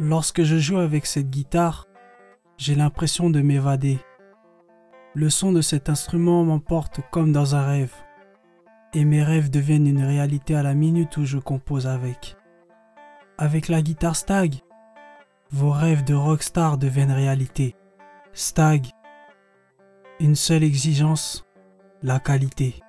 Lorsque je joue avec cette guitare, j'ai l'impression de m'évader. Le son de cet instrument m'emporte comme dans un rêve. Et mes rêves deviennent une réalité à la minute où je compose avec. Avec la guitare Stag, vos rêves de rockstar deviennent réalité. Stag, une seule exigence, la qualité.